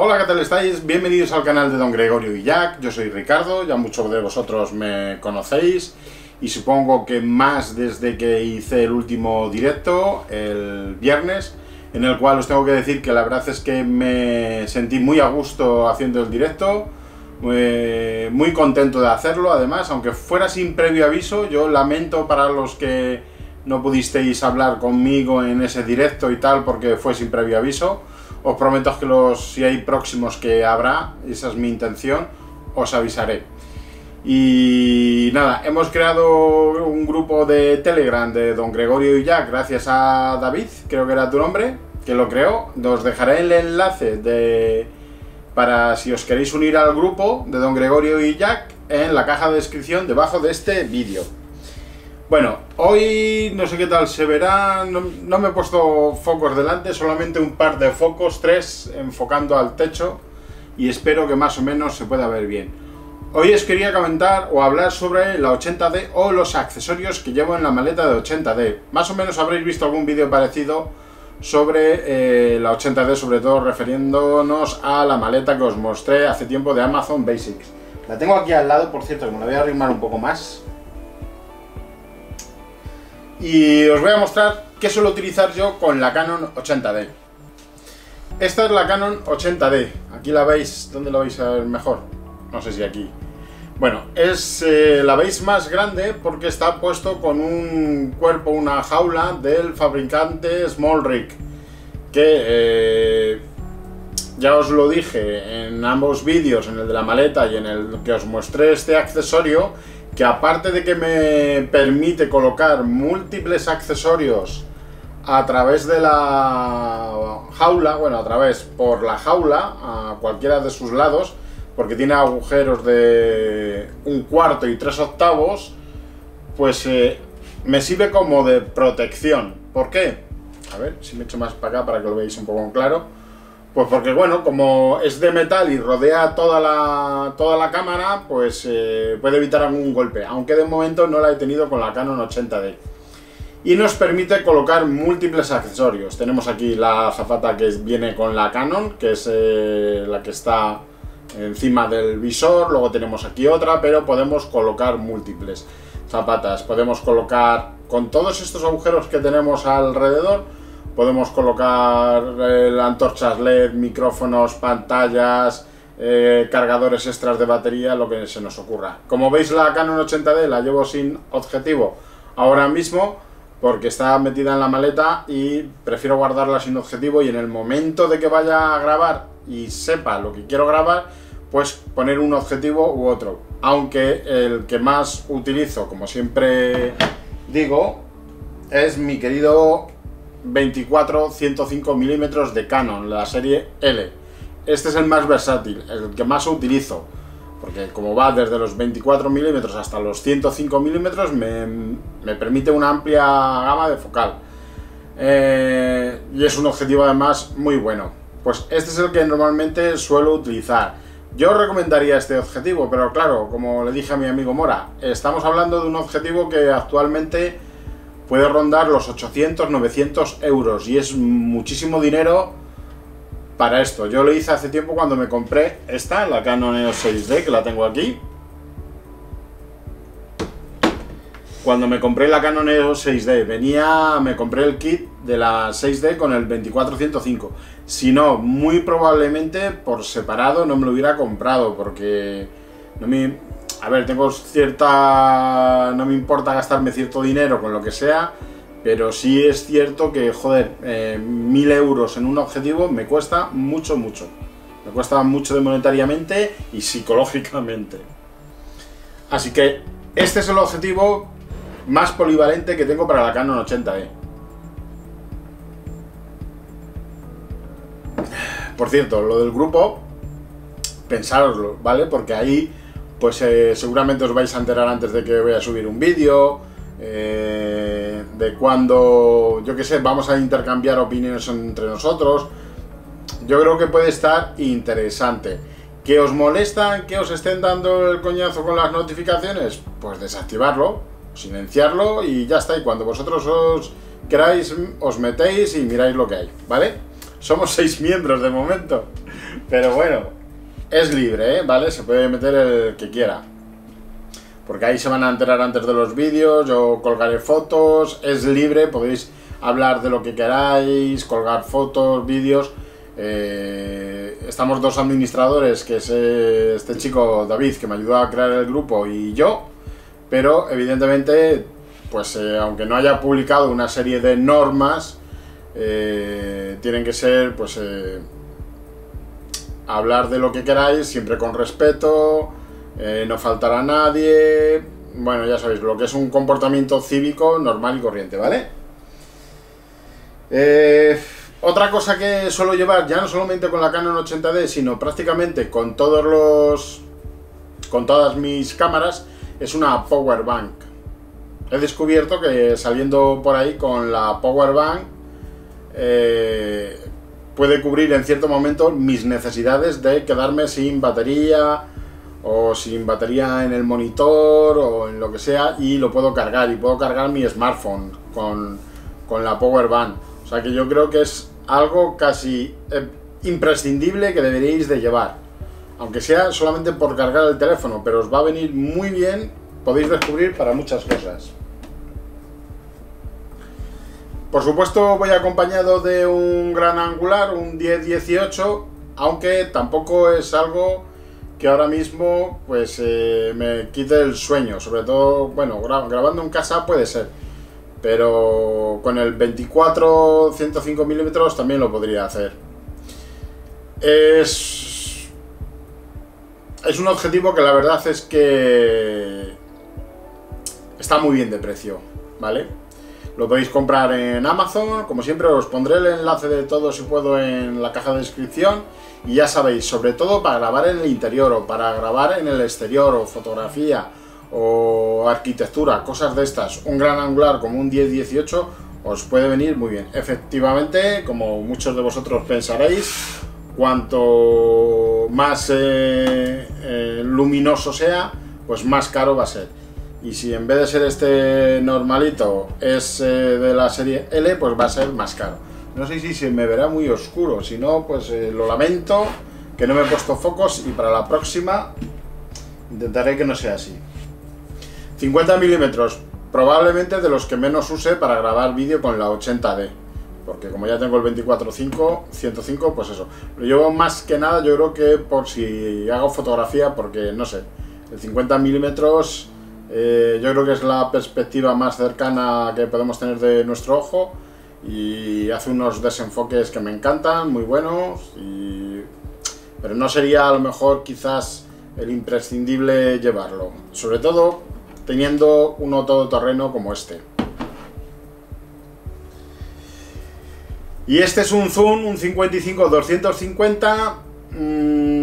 Hola, ¿qué tal estáis? Bienvenidos al canal de Don Gregorio y Jack. Yo soy Ricardo, ya muchos de vosotros me conocéis y supongo que más desde que hice el último directo, el viernes, en el cual os tengo que decir que la verdad es que me sentí muy a gusto haciendo el directo, muy, muy contento de hacerlo además, aunque fuera sin previo aviso, yo lamento para los que no pudisteis hablar conmigo en ese directo y tal porque fue sin previo aviso. Os prometo que los, si hay próximos que habrá, esa es mi intención, os avisaré. Y nada, hemos creado un grupo de Telegram de Don Gregorio y Jack, gracias a David, creo que era tu nombre, que lo creó. Os dejaré el enlace de para si os queréis unir al grupo de Don Gregorio y Jack en la caja de descripción debajo de este vídeo. Bueno, hoy no sé qué tal se verá, no, me he puesto focos delante, solamente un par de focos, tres enfocando al techo y espero que más o menos se pueda ver bien. Hoy os quería comentar o hablar sobre la 80D o los accesorios que llevo en la maleta de 80D. Más o menos habréis visto algún vídeo parecido sobre eh, la 80D, sobre todo refiriéndonos a la maleta que os mostré hace tiempo de Amazon Basics. La tengo aquí al lado, por cierto, que me la voy a arrimar un poco más y os voy a mostrar qué suelo utilizar yo con la Canon 80D. Esta es la Canon 80D. Aquí la veis, ¿dónde la veis a ver mejor? No sé si aquí. Bueno, es eh, la veis más grande porque está puesto con un cuerpo, una jaula del fabricante Small Rig. Que eh, ya os lo dije en ambos vídeos, en el de la maleta y en el que os mostré este accesorio, que aparte de que me permite colocar múltiples accesorios a través de la jaula, bueno, a través por la jaula, a cualquiera de sus lados, porque tiene agujeros de un cuarto y tres octavos, pues eh, me sirve como de protección. ¿Por qué? A ver si me echo más para acá para que lo veáis un poco claro. Pues porque, bueno, como es de metal y rodea toda la, toda la cámara, pues eh, puede evitar algún golpe, aunque de momento no la he tenido con la Canon 80D. Y nos permite colocar múltiples accesorios. Tenemos aquí la zafata que viene con la Canon, que es eh, la que está encima del visor, luego tenemos aquí otra, pero podemos colocar múltiples zapatas. Podemos colocar con todos estos agujeros que tenemos alrededor, podemos colocar eh, antorchas LED, micrófonos, pantallas, eh, cargadores extras de batería, lo que se nos ocurra. Como veis la Canon 80D la llevo sin objetivo ahora mismo porque está metida en la maleta y prefiero guardarla sin objetivo y en el momento de que vaya a grabar y sepa lo que quiero grabar, pues poner un objetivo u otro. Aunque el que más utilizo, como siempre digo, es mi querido 24 105 milímetros de Canon, la serie L. Este es el más versátil, el que más utilizo, porque como va desde los 24 milímetros hasta los 105 milímetros, me, permite una amplia gama de focal. Eh, y es un objetivo además muy bueno. Pues este es el que normalmente suelo utilizar. Yo recomendaría este objetivo, pero claro, como le dije a mi amigo Mora, estamos hablando de un objetivo que actualmente puede rondar los 800, 900 euros y es muchísimo dinero para esto. Yo lo hice hace tiempo cuando me compré esta, la Canon EOS 6D, que la tengo aquí. Cuando me compré la Canon EOS 6D, venía, me compré el kit de la 6D con el 2405. Si no, muy probablemente por separado no me lo hubiera comprado porque no me, a ver, tengo cierta... no me importa gastarme cierto dinero con lo que sea, pero sí es cierto que, joder, eh, mil euros en un objetivo me cuesta mucho, mucho. Me cuesta mucho de monetariamente y psicológicamente. Así que este es el objetivo más polivalente que tengo para la Canon 80E. Por cierto, lo del grupo, pensároslo, ¿vale? Porque ahí pues eh, seguramente os vais a enterar antes de que voy a subir un vídeo, eh, de cuando, yo qué sé, vamos a intercambiar opiniones entre nosotros. Yo creo que puede estar interesante. ¿Que os molesta que os estén dando el coñazo con las notificaciones? Pues desactivarlo, silenciarlo y ya está. Y cuando vosotros os queráis, os metéis y miráis lo que hay, ¿vale? Somos seis miembros de momento. Pero bueno, es libre, ¿eh? ¿vale? Se puede meter el que quiera. Porque ahí se van a enterar antes de los vídeos, yo colgaré fotos, es libre, podéis hablar de lo que queráis, colgar fotos, vídeos. Eh, estamos dos administradores, que es eh, este chico David, que me ayudó a crear el grupo, y yo. Pero evidentemente, pues aunque no haya publicado una serie de normas, tienen que ser, pues, hablar de lo que queráis, siempre con respeto, no faltar a nadie. Bueno, ya sabéis, lo que es un comportamiento cívico normal y corriente, ¿vale? Eh, otra cosa que suelo llevar, ya no solamente con la Canon 80D, sino prácticamente con todos los. con todas mis cámaras, es una power bank. He descubierto que saliendo por ahí con la power bank eh, puede cubrir en cierto momento mis necesidades de quedarme sin batería o sin batería en el monitor o en lo que sea y lo puedo cargar y puedo cargar mi smartphone con, con la power bank. O sea que yo creo que es algo casi eh, imprescindible que deberíais de llevar. Aunque sea solamente por cargar el teléfono, pero os va a venir muy bien, podéis descubrir para muchas cosas. Por supuesto voy acompañado de un gran angular, un 10-18, aunque tampoco es algo que ahora mismo pues eh, me quite el sueño, sobre todo, bueno, grabando en casa puede ser pero con el 24 105 milímetros también lo podría hacer. Es, es un objetivo que la verdad es que está muy bien de precio, ¿vale? Lo podéis comprar en Amazon, como siempre os pondré el enlace de todo si puedo en la caja de descripción y ya sabéis, sobre todo para grabar en el interior o para grabar en el exterior o fotografía o arquitectura, cosas de estas, un gran angular como un 10-18 os puede venir muy bien. Efectivamente, como muchos de vosotros pensaréis, cuanto más eh, eh, luminoso sea, pues más caro va a ser. Y si en vez de ser este normalito es eh, de la serie L, pues va a ser más caro. No sé si se me verá muy oscuro, si no, pues lo lamento, que no me he puesto focos y para la próxima intentaré que no sea así. 50 milímetros, probablemente de los que menos use para grabar vídeo con la 80D. Porque como ya tengo el 24-5, 105, pues eso. Lo llevo más que nada, yo creo que por si hago fotografía, porque no sé, el 50 milímetros eh, yo creo que es la perspectiva más cercana que podemos tener de nuestro ojo y hace unos desenfoques que me encantan, muy buenos, pero no sería a lo mejor quizás el imprescindible llevarlo. Sobre todo teniendo uno todoterreno como este. Y este es un Zoom, un 55-250. Mm,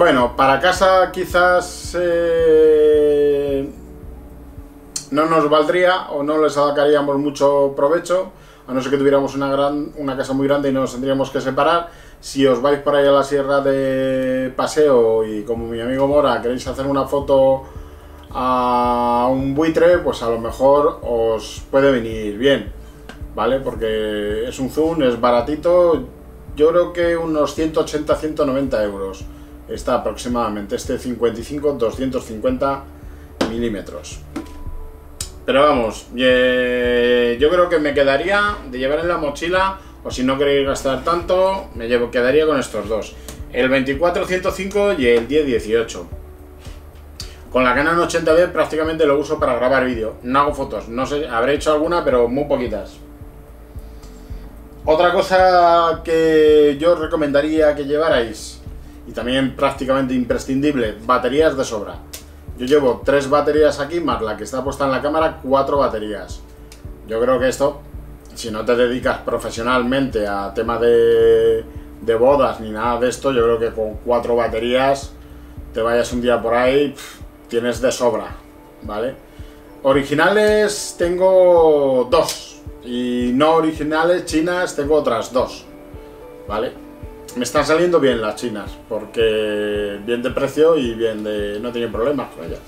bueno, para casa quizás eh, no nos valdría o no le sacaríamos mucho provecho, a no ser que tuviéramos una, gran, una casa muy grande y nos tendríamos que separar si os vais por ahí a la sierra de paseo y como mi amigo Mora queréis hacer una foto a un buitre, pues a lo mejor os puede venir bien, ¿vale? Porque es un zoom, es baratito, yo creo que unos 180-190 euros está aproximadamente este 55-250 milímetros. Pero vamos, yo creo que me quedaría de llevar en la mochila o si no queréis gastar tanto, me llevo, quedaría con estos dos. El 24-105 y el 10-18. Con la Canon 80D prácticamente lo uso para grabar vídeo. No hago fotos. No sé, habré hecho alguna, pero muy poquitas. Otra cosa que yo recomendaría que llevarais, y también prácticamente imprescindible, baterías de sobra. Yo llevo tres baterías aquí, más la que está puesta en la cámara, cuatro baterías. Yo creo que esto si no te dedicas profesionalmente a tema de, bodas ni nada de esto, yo creo que con cuatro baterías te vayas un día por ahí, tienes de sobra, ¿vale? Originales tengo dos y no originales chinas tengo otras dos, ¿vale? Me están saliendo bien las chinas porque bien de precio y bien de no tienen problemas con ellas.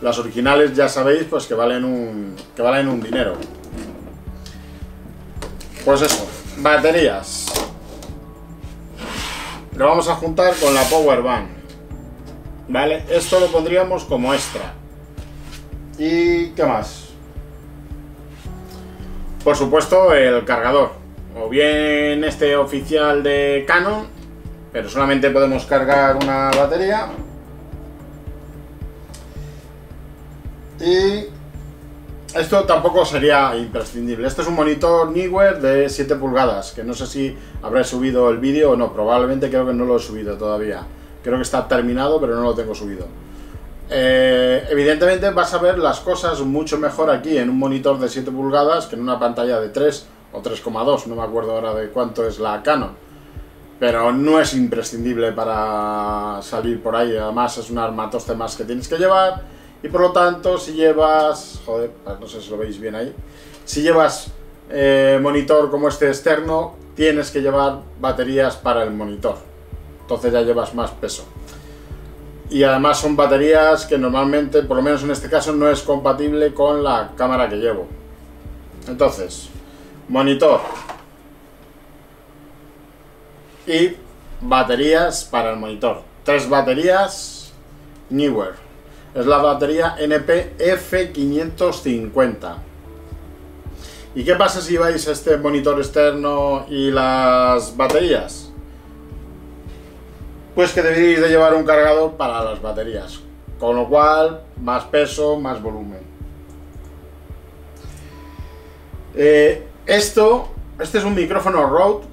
Las originales ya sabéis pues que valen un que valen un dinero. Pues eso, baterías. lo vamos a juntar con la Power Band. ¿Vale? Esto lo pondríamos como extra. ¿Y qué más? Por supuesto, el cargador. O bien este oficial de Canon, pero solamente podemos cargar una batería. Y esto tampoco sería imprescindible. Este es un monitor Neewer de 7 pulgadas, que no sé si habré subido el vídeo o no. Probablemente creo que no lo he subido todavía. Creo que está terminado, pero no lo tengo subido. Eh, evidentemente vas a ver las cosas mucho mejor aquí en un monitor de 7 pulgadas que en una pantalla de 3 o 3,2. No me acuerdo ahora de cuánto es la Canon. Pero no es imprescindible para salir por ahí. Además es un armatoste más que tienes que llevar y por lo tanto, si llevas, joder, no sé si lo veis bien ahí, si llevas eh, monitor como este externo, tienes que llevar baterías para el monitor. Entonces ya llevas más peso. Y además son baterías que normalmente, por lo menos en este caso, no es compatible con la cámara que llevo. Entonces, monitor. Y baterías para el monitor. Tres baterías Newer es la batería NP-F550. ¿Y qué pasa si lleváis este monitor externo y las baterías? Pues que deberíais de llevar un cargador para las baterías, con lo cual más peso, más volumen. Eh, esto, este es un micrófono Rode,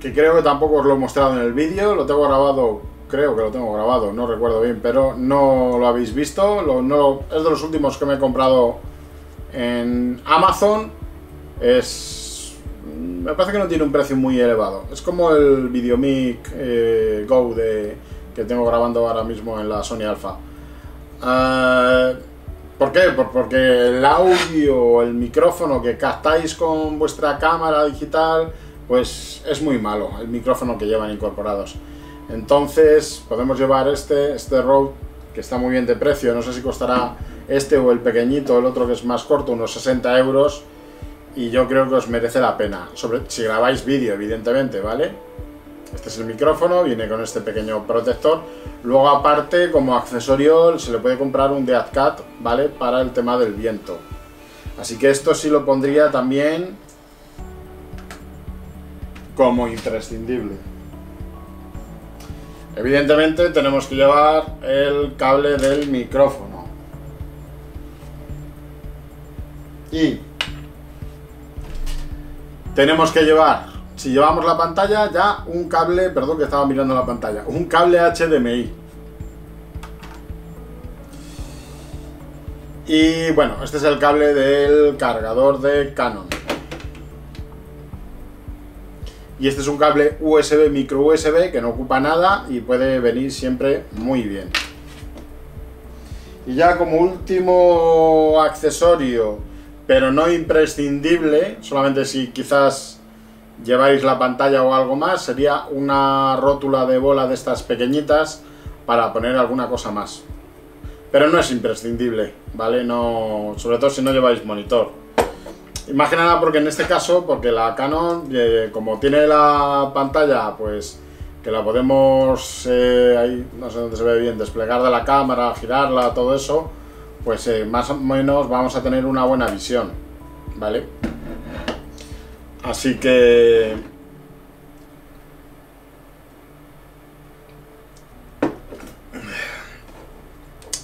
que creo que tampoco os lo he mostrado en el vídeo, lo tengo grabado creo que lo tengo grabado, no recuerdo bien, pero no lo habéis visto. es de los últimos que me he comprado en Amazon. Es. Me parece que no tiene un precio muy elevado. Es como el Videomic eh, Go de, que tengo grabando ahora mismo en la Sony Alpha. Uh, ¿Por qué? porque el audio, el micrófono que captáis con vuestra cámara digital, pues es muy malo, el micrófono que llevan incorporados. Entonces podemos llevar este, este Rode, que está muy bien de precio, no sé si costará este o el pequeñito, el otro que es más corto, unos 60 euros, y yo creo que os merece la pena, si grabáis vídeo, evidentemente, ¿vale? Este es el micrófono, viene con este pequeño protector. Luego aparte, como accesorio, se le puede comprar un Deadcat, ¿vale? Para el tema del viento. Así que esto sí lo pondría también como imprescindible. Evidentemente tenemos que llevar el cable del micrófono. Y tenemos que llevar, si llevamos la pantalla, ya un cable, perdón que estaba mirando la pantalla, un cable HDMI. Y bueno, este es el cable del cargador de Canon. Y este es un cable USB, micro USB, que no ocupa nada y puede venir siempre muy bien. Y ya como último accesorio, pero no imprescindible, solamente si quizás lleváis la pantalla o algo más, sería una rótula de bola de estas pequeñitas para poner alguna cosa más. Pero no es imprescindible, ¿vale? No, sobre todo si no lleváis monitor. Imagínala porque en este caso, porque la Canon, eh, como tiene la pantalla, pues que la podemos, eh, ahí no sé dónde se ve bien, desplegar de la cámara, girarla, todo eso, pues eh, más o menos vamos a tener una buena visión, ¿vale? Así que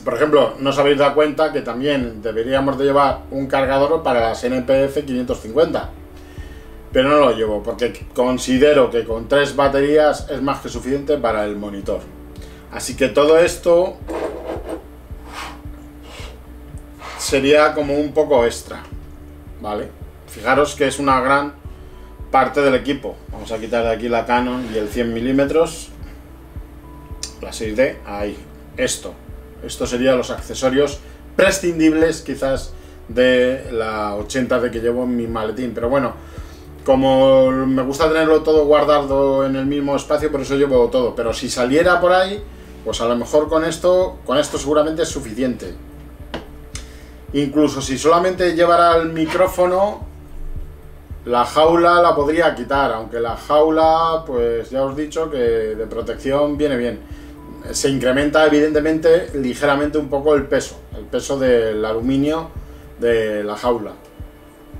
Por ejemplo, no os habéis dado cuenta que también deberíamos de llevar un cargador para las NPF 550. Pero no lo llevo porque considero que con tres baterías es más que suficiente para el monitor. Así que todo esto sería como un poco extra. ¿Vale? Fijaros que es una gran parte del equipo. Vamos a quitar de aquí la Canon y el 100 milímetros. La 6D, ahí. Esto. Estos serían los accesorios prescindibles quizás de la 80 de que llevo en mi maletín. Pero bueno, como me gusta tenerlo todo guardado en el mismo espacio, por eso llevo todo. Pero si saliera por ahí, pues a lo mejor con esto, con esto seguramente es suficiente. Incluso si solamente llevara el micrófono, La jaula la podría quitar, aunque la jaula, pues ya os he dicho que de protección viene bien. Se incrementa evidentemente ligeramente un poco el peso, el peso del aluminio de la jaula,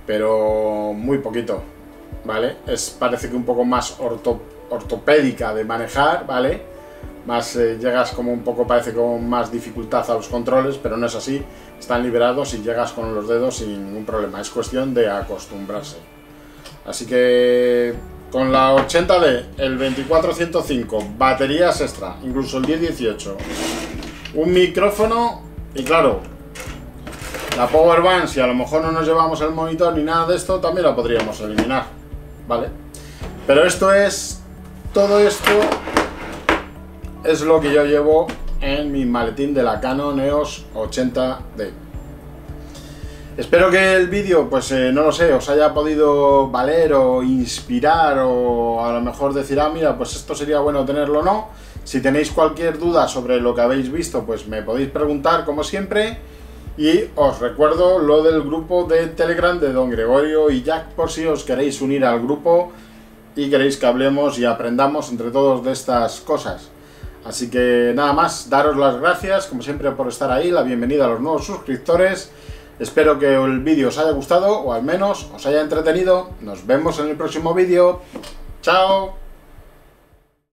pero muy poquito, ¿vale? Es parece que un poco más ortopédica de manejar, ¿vale? Más eh, llegas como un poco, parece con más dificultad a los controles, pero no es así. Están liberados y llegas con los dedos sin ningún problema. Es cuestión de acostumbrarse. Así que con la 80D, el 2405, baterías extra, incluso el 1018, un micrófono y claro, la Power Band, si a lo mejor no nos llevamos el monitor ni nada de esto, también la podríamos eliminar, ¿vale? Pero esto es, todo esto es lo que yo llevo en mi maletín de la Canon EOS 80D. Espero que el vídeo, pues eh, no lo sé, os haya podido valer o inspirar o a lo mejor decir, ah, mira, pues esto sería bueno tenerlo o no. Si tenéis cualquier duda sobre lo que habéis visto, pues me podéis preguntar como siempre. Y os recuerdo lo del grupo de Telegram de Don Gregorio y Jack por si os queréis unir al grupo y queréis que hablemos y aprendamos entre todos de estas cosas. Así que nada más, daros las gracias como siempre por estar ahí, la bienvenida a los nuevos suscriptores Espero que el vídeo os haya gustado o al menos os haya entretenido. Nos vemos en el próximo vídeo. ¡Chao!